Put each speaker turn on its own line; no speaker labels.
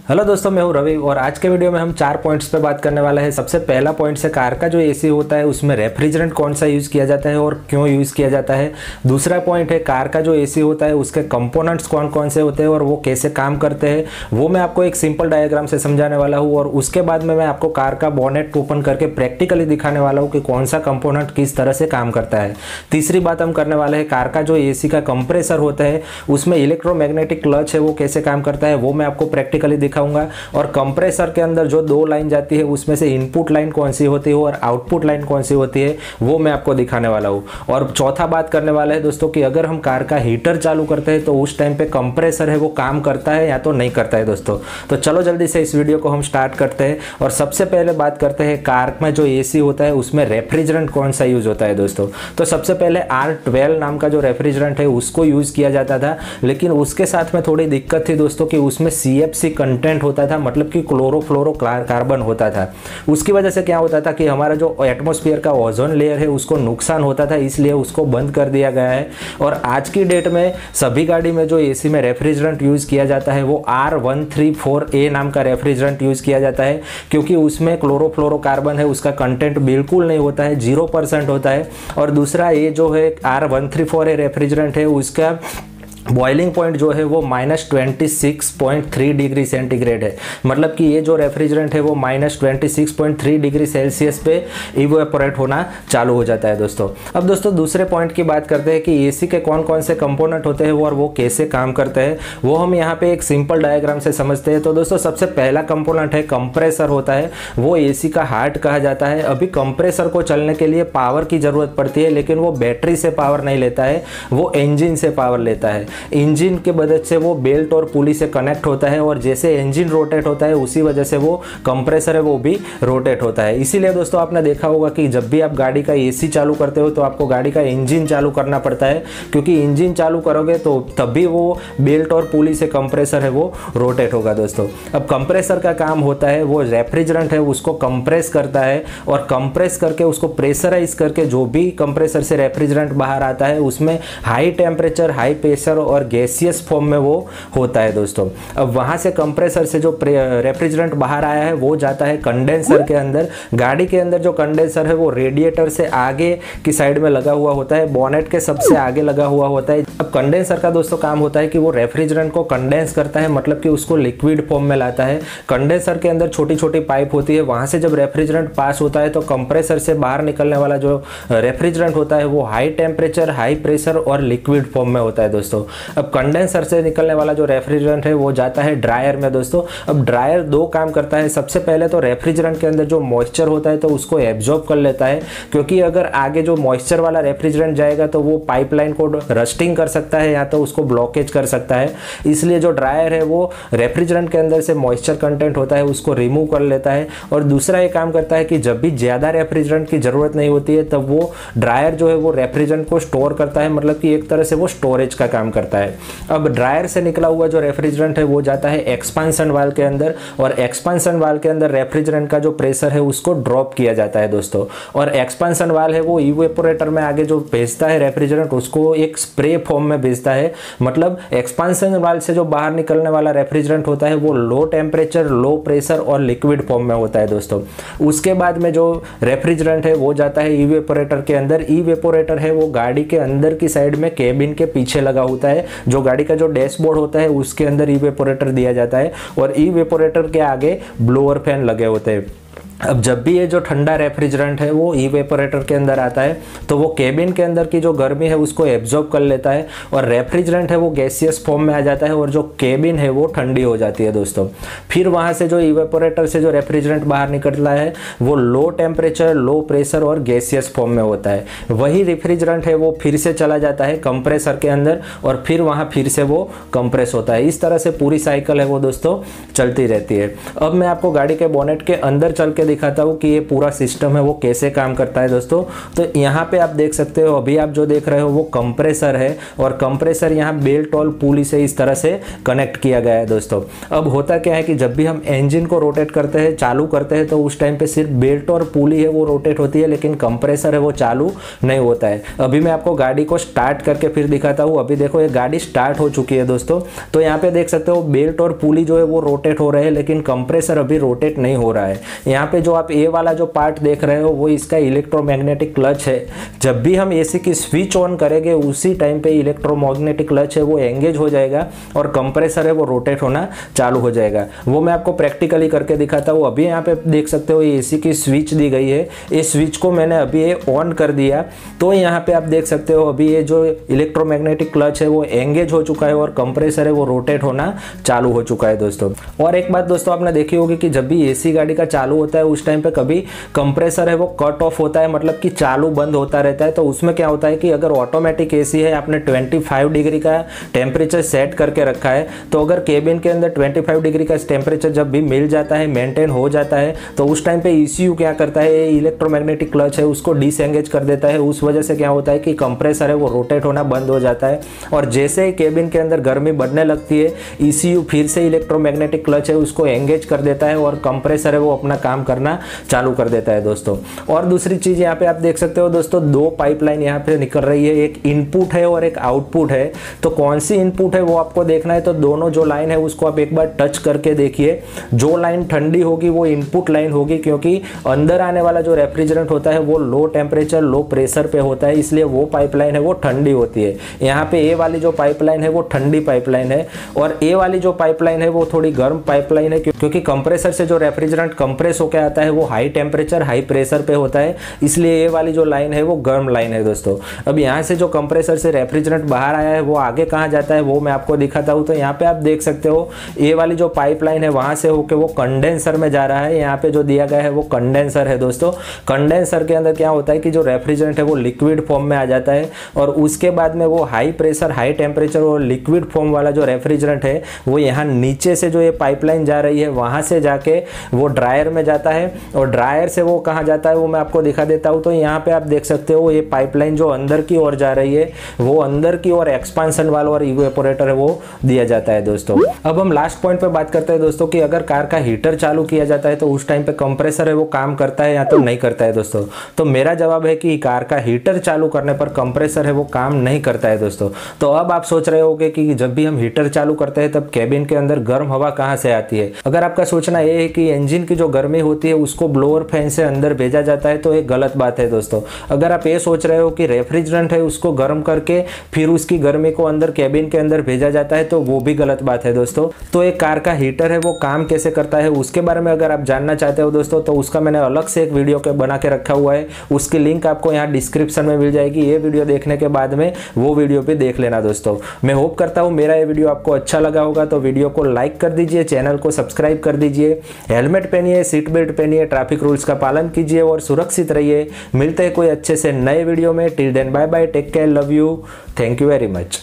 Hello दोस्तों, मैं हूँ रवि और आज के वीडियो में हम चार पॉइंट्स पे बात करने वाले हैं। सबसे पहला पॉइंट से कार का जो एसी होता है, उसमें रेफ्रिजरेंट कौन सा यूज़ किया जाता है और क्यों यूज़ किया जाता है। दूसरा पॉइंट है, कार का जो एसी होता है, उसके कंपोनेंट्स कौन कौन से होते हैं और वो कैसे काम करते हैं। वो मैं आपको एक सिंपल डायग्राम से समझाने वाला हूँ और उसके बाद में मैं आपको कार का बॉनेट ओपन करके प्रैक्टिकली दिखाने वाला हूँ कि कौन सा कंपोनेंट किस तरह से काम करता है। तीसरी बात हम करने वाले हैं, कार का जो एसी का कंप्रेसर होता है, उसमें इलेक्ट्रोमैग्नेटिक क्लच है, वो कैसे काम करता है, वो मैं आपको प्रैक्टिकली दिखाऊँगा। और कंप्रेसर के अंदर जो दो लाइन जाती है, उसमें से इनपुट लाइन कौन सी होती है और आउटपुट लाइन कौन सी होती है, वो मैं आपको दिखाने वाला हूँ। और चौथा बात करने वाला है दोस्तों कि अगर हम कार का हीटर चालू करते हैं तो उस टाइम पे कंप्रेसर है, वो काम करता है या तो नहीं करता है दोस्तों। तो चलो जल्दी से इस वीडियो को हम स्टार्ट करते हैं। और सबसे पहले बात करते हैं कार में जो ए होता है, उसमें रेफ्रिजरेंट कौन सा यूज़ होता है दोस्तों। तो सबसे पहले आर नाम का जो रेफ्रिजरेंट है, उसको यूज़ किया जाता था, लेकिन उसके साथ में थोड़ी दिक्कत थी दोस्तों कि उसमें सी कंटेंट होता था मतलब कि क्लोरोफ्लोरो कार्बन होता था। उसकी वजह से क्या होता था कि हमारा जो एटमोस्फियर का ओजोन लेयर है, उसको नुकसान होता था, इसलिए उसको बंद कर दिया गया है। और आज की डेट में सभी गाड़ी में जो एसी में रेफ्रिजरेंट यूज़ किया जाता है, वो R one three four A नाम का रेफ्रिजरेंट यूज़ किया जाता है, क्योंकि उसमें क्लोरोफ्लोरो कार्बन है, उसका कंटेंट बिल्कुल नहीं होता है ज़ीरो परसेंट होता है। और दूसरा, ये जो है R one three four A refrigerant है, उसका बॉइलिंग पॉइंट जो है वो minus twenty six point three degree centigrade है। मतलब कि ये जो रेफ्रिजरेंट है वो minus twenty six point three degree Celsius पे इवोपरेट होना चालू हो जाता है दोस्तों। अब दोस्तों दूसरे पॉइंट की बात करते हैं कि एसी के कौन कौन से कंपोनेंट होते हैं वो और वो कैसे काम करते हैं, वो हम यहाँ पे एक सिंपल डायग्राम से समझते हैं। तो दोस्तों सबसे पहला कंपोनेंट है कंप्रेसर होता है, वो एसी का हार्ट कहा जाता है। अभी कंप्रेसर को चलने के लिए पावर की ज़रूरत पड़ती है, लेकिन वो बैटरी से पावर नहीं लेता है, वो इंजिन से पावर लेता है। इंजन के मदद से वो बेल्ट और पुली से कनेक्ट होता है और जैसे इंजन रोटेट होता है, उसी वजह से वो कंप्रेसर है, वो भी रोटेट होता है। इसीलिए दोस्तों आपने देखा होगा कि जब भी आप गाड़ी का एसी चालू करते हो तो आपको गाड़ी का इंजन चालू करना पड़ता है। क्योंकि इंजन चालू करोगे तो तभी वो बेल्ट और पुली से कंप्रेसर है, वो रोटेट होगा दोस्तों। अब कंप्रेसर का काम होता है, वो रेफ्रिजरेंट है, उसको कंप्रेस करता है और कंप्रेस करके उसको प्रेशराइज करके जो भी कंप्रेसर से रेफ्रिजरेंट बाहर आता है, उसमें हाई टेम्परेचर हाई प्रेशर और गैसियस फॉर्म में वो होता है दोस्तों। अब वहाँ से कंप्रेसर से जो रेफ्रिजरेंट बाहर आया है, वो जाता है कंडेंसर के अंदर। गाड़ी के अंदर जो कंडेंसर है, वो रेडिएटर से आगे की साइड में लगा हुआ होता है। बॉनेट के सबसे आगे लगा हुआ होता है। अब कंडेंसर का दोस्तों काम होता है कि वो रेफ्रिजरेंट को कंडेंस करता है मतलब कि उसको लिक्विड फॉर्म में लाता है। कंडेंसर के अंदर छोटी छोटी पाइप होती है, वहाँ से जब रेफ्रिजरेंट पास होता है तो कंप्रेसर से बाहर निकलने वाला जो रेफ्रिजरेंट होता है, वो हाई टेम्परेचर हाई प्रेशर और लिक्विड फॉर्म में होता है दोस्तों। अब कंडेंसर से निकलने वाला जो रेफ्रिजरेंट है, वो जाता है ड्रायर में दोस्तों। अब ड्रायर दो काम करता है, सबसे पहले तो रेफ्रिजरेंट के अंदर जो मॉइस्चर होता है तो उसको एब्जॉर्ब कर लेता है। क्योंकि अगर आगे जो मॉइस्चर वाला रेफ्रिजरेंट जाएगा तो वो पाइपलाइन को रस्टिंग कर सकता है या तो उसको ब्लॉकेज कर सकता है। इसलिए जो ड्रायर है वो रेफ्रिजरेंट के अंदर से मॉइस्चर कंटेंट होता है, उसको रिमूव कर लेता है। और दूसरा ये काम करता है कि जब भी ज़्यादा रेफ्रिजरेंट की ज़रूरत नहीं होती है, तब वो ड्रायर जो है वो रेफ्रिजरेंट को स्टोर करता है। मतलब कि एक तरह से वो स्टोरेज का काम करता है। अब ड्रायर से निकला हुआ जो रेफ्रिजरेंट है, वो जाता है एक्सपांसन वाल के अंदर। और एक्सपांसन वाल के अंदर रेफ्रिजरेंट का जो प्रेशर है, उसको ड्रॉप किया जाता है दोस्तों। और एक्सपांसन वाल है, वो इवेपोरेटर में आगे जो भेजता है रेफ्रिजरेंट उसको एक स्प्रे फॉर्म में भेजता है। मतलब एक्सपांसन वाल से जो बाहर निकलने वाला रेफ्रिजरेंट होता है, वो लो टेम्परेचर लो प्रेशर और लिक्विड फॉर्म में होता है दोस्तों। उसके बाद में जो रेफ्रिजरेंट है, वो जाता है इवेपोरेटर के अंदर। इवेपोरेटर है, वो गाड़ी के अंदर की साइड में केबिन के पीछे लगा होता है। जो गाड़ी का जो डैशबोर्ड होता है, उसके अंदर इवेपोरेटर दिया जाता है और इवेपोरेटर के आगे ब्लोअर फ़ैन लगे होते हैं। अब जब भी ये जो ठंडा रेफ्रिजरेंट है, वो इवेपोरेटर के अंदर आता है तो वो केबिन के अंदर की जो गर्मी है, उसको एब्जॉर्ब कर लेता है और रेफ्रिजरेंट है, वो गैसियस फॉर्म में आ जाता है और जो केबिन है, वो ठंडी हो जाती है दोस्तों। फिर वहाँ से जो इवेपोरेटर से जो रेफ्रिजरेंट बाहर निकलता है, वो लो टेम्परेचर लो प्रेशर और गैसियस फॉर्म में होता है। वही रेफ्रिजरेंट है, वो फिर से चला जाता है कंप्रेसर के अंदर और फिर वहाँ फिर से वो कंप्रेस होता है। इस तरह से पूरी साइकिल है वो दोस्तों, चलती रहती है। अब मैं आपको गाड़ी के बोनेट के अंदर चल के दिखाता हूँ कि ये पूरा सिस्टम है, वो कैसे काम करता है दोस्तों? तो यहाँ पे आप देख सकते हो, अभी आप जो देख रहे हो वो कंप्रेसर है और कंप्रेसर यहाँ बेल्ट और पुली से इस तरह से कनेक्ट किया गया है दोस्तों। अब होता क्या है कि जब भी हम इंजन को रोटेट करते हैं, चालू करते हैं तो उस टाइम पे सिर्फ़ बेल्ट और पुली है वो रोटेट होती है, लेकिन कंप्रेसर है वो चालू नहीं होता है। अभी मैं आपको गाड़ी को स्टार्ट करके फिर दिखाता हूँ। अभी देखो ये गाड़ी स्टार्ट हो चुकी है दोस्तों। तो यहाँ पे देख सकते हो बेल्ट और पुली जो है वो रोटेट हो रहे हैं, लेकिन कंप्रेसर अभी रोटेट नहीं हो रहा है। यहाँ पे जो आप ए वाला जो पार्ट देख रहे हो, वो इसका इलेक्ट्रोमैग्नेटिक क्लच है। जब भी हम एसी की स्विच ऑन करेंगे, उसी टाइम पे इलेक्ट्रोमैग्नेटिक क्लच है, वो एंगेज हो जाएगा और कंप्रेसर है, वो रोटेट होना चालू हो जाएगा। वो मैं आपको प्रैक्टिकली करके दिखाता हूँ। अभी यहाँ पे देख सकते हो एसी की स्विच दी गई है। इस स्विच को मैंने अभी ये ऑन कर दिया। तो यहाँ पे आप देख सकते हो, अभी ये जो इलेक्ट्रोमैग्नेटिक क्लच है, वो एंगेज हो चुका है और कंप्रेसर है, वो रोटेट होना चालू हो चुका है, दोस्तों। और एक बात दोस्तों, आपने देखी होगी कि जब भी एसी गाड़ी का चालू होता है उस टाइम पे कभी कंप्रेसर है, वो कट ऑफ़ होता है मतलब कि चालू बंद होता रहता है तो उसमें क्या होता है कि अगर ऑटोमेटिक एसी है, आपने 25 डिग्री का टेम्परेचर सेट करके रखा है तो अगर केबिन के अंदर 25 डिग्री का टेम्परेचर जब भी मिल जाता है मेंटेन हो जाता है तो उस टाइम पे ईसीयू क्या करता है इलेक्ट्रोमैग्नेटिक क्लच है, उसको डिसएंगेज कर देता है, उस वजह से क्या होता है कि कंप्रेसर है, वो रोटेट होना बंद हो जाता है, और जैसे ही केबिन के अंदर गर्मी बढ़ने लगती है ईसीयू फिर से इलेक्ट्रोमैग्नेटिक क्लच है, उसको एंगेज कर देता है, और कंप्रेसर है, वो अपना काम करना चालू कर देता है दोस्तों। और दूसरी चीज़ यहाँ पे आप देख सकते हो दोस्तों, दो पाइपलाइन यहाँ पे निकल रही है। एक इनपुट है और एक आउटपुट है। तो कौन सी इनपुट है वो आपको देखना है तो दोनों जो लाइन है उसको आप एक बार टच करके देखिए। जो लाइन ठंडी होगी वो इनपुट लाइन होगी, क्योंकि अंदर आने वाला जो रेफ्रिजरेंट होता है वो लो टेम्परेचर लो प्रेशर पे होता है, इसलिए वो पाइपलाइन है, वो ठंडी होती है। यहाँ पे ए वाली जो पाइपलाइन है वो ठंडी पाइपलाइन है, और ए वाली जो पाइपलाइन है वो थोड़ी गर्म पाइपलाइन है, क्योंकि कंप्रेसर से जो रेफ्रिजरेंट कंप्रेस होकर आता है, वो हाई टेम्परेचर हाई प्रेशर पे होता है। इसलिए ये वाली जो लाइन है, वो गर्म लाइन है दोस्तों। अब यहाँ से जो कंप्रेसर से रेफ्रिजरेंट बाहर आया है, वो आगे कहाँ जाता है, वो मैं आपको दिखाता हूँ। तो यहाँ पे आप देख सकते हो, ये वाली जो पाइपलाइन है, वहाँ से होके वो कंडेंसर में जा रहा है। यहाँ पे जो दिया गया है, वो कंडेंसर है दोस्तों। कंडेंसर के अंदर क्या होता है कि जो रेफ्रिजरेंट है, वो लिक्विड फॉर्म में आ जाता है और उसके बाद में वो हाई प्रेशर हाई टेम्परेचर और लिक्विड फॉर्म वाला जो रेफ्रिजरेंट है, वो यहाँ नीचे से जो ये पाइपलाइन जा रही है, वहाँ से जाके वो ड्रायर में जाता है और ड्रायर से वो कहाँ जाता है वो मैं आपको दिखा देता हूँ। तो यहाँ पे आप देख सकते हो ये पाइपलाइन जो अंदर की ओर जा रही है, वो अंदर की ओर एक्सपांसन वाला और इवेपोरेटर है वो दिया जाता है दोस्तों। अब हम लास्ट पॉइंट पे बात करते हैं दोस्तों कि अगर कार का हीटर चालू किया जाता है तो उस टाइम पे कंप्रेसर है वो काम करता है या तो नहीं करता है दोस्तों? तो मेरा जवाब है कि कार का हीटर चालू करने पर कंप्रेसर है वो काम नहीं करता है दोस्तों। तो अब आप सोच रहे होगे कि जब भी हम हीटर चालू करते हैं तब कैबिन के अंदर गर्म हवा कहाँ से आती है? अगर आपका सोचना ये है कि इंजन की जो गर्मी होती है, उसको ब्लोअर फ़ैन से अंदर भेजा जाता है तो एक गलत बात है दोस्तों। अगर आप ये सोच रहे हो कि रेफ्रिजरेंट है, उसको गर्म करके फिर उसकी गर्मी को अंदर कैबिन के अंदर भेजा जाता है तो वो भी गलत बात है दोस्तों। तो एक कार का हीटर है, वो काम कैसे करता है, उसके बारे में अगर आप जानना चाहते हो दोस्तों तो उसका मैंने अलग से एक वीडियो के बना के रखा हुआ है। उसकी लिंक आपको यहाँ डिस्क्रिप्शन में मिल जाएगी। ये वीडियो देखने के बाद में वो वीडियो भी देख लेना दोस्तों। मैं होप करता हूँ मेरा ये वीडियो आपको अच्छा लगा होगा तो वीडियो को लाइक कर दीजिए चैनल को सब्सक्राइब कर दीजिए। हेलमेट पहनिए सीट बेल्ट पहनिए ट्रैफ़िक रूल्स का पालन कीजिए और सुरक्षित रहिए। मिलते हैं कोई अच्छे से नए वीडियो में। Till then bye bye take care love you thank you very much